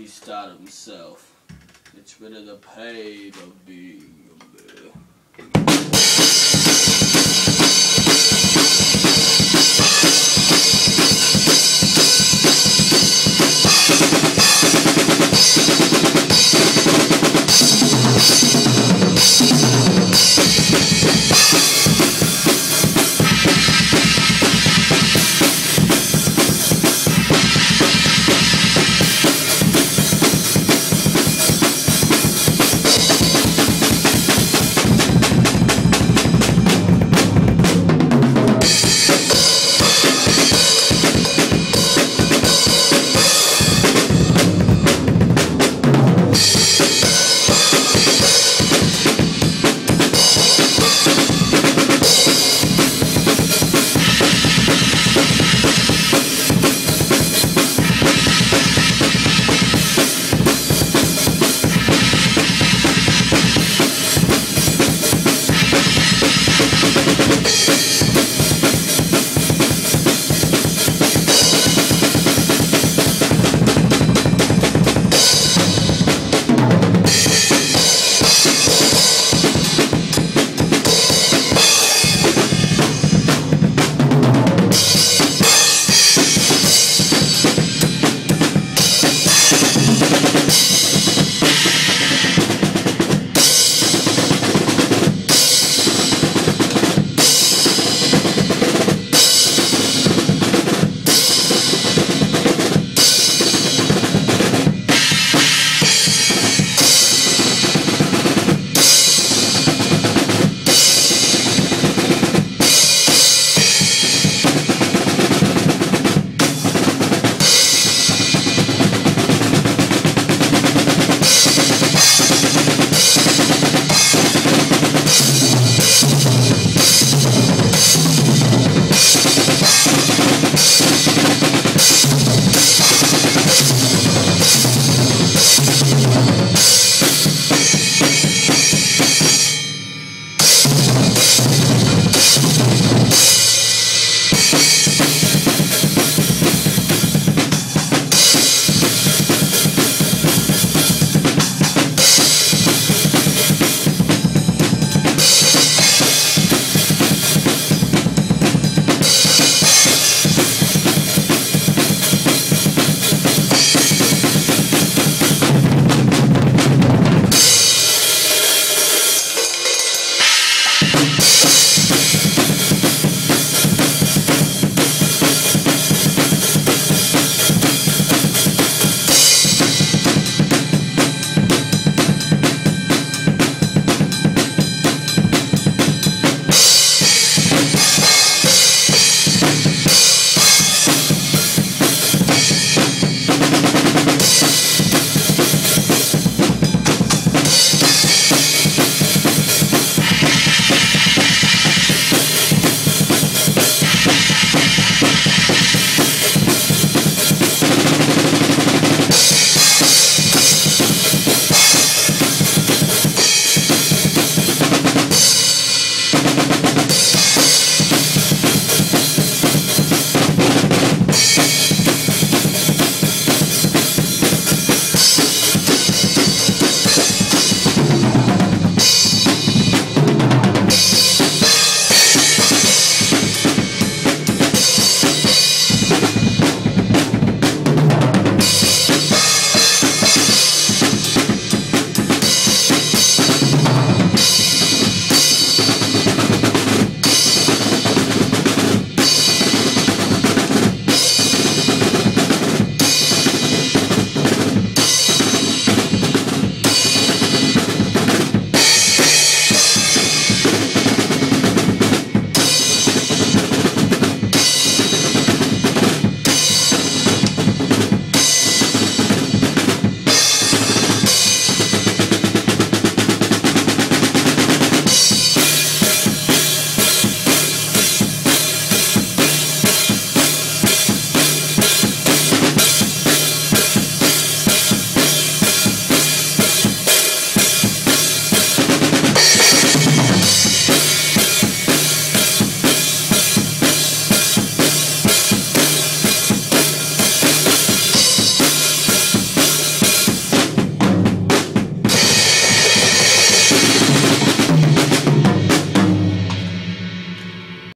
He started himself. Gets rid of the pain of being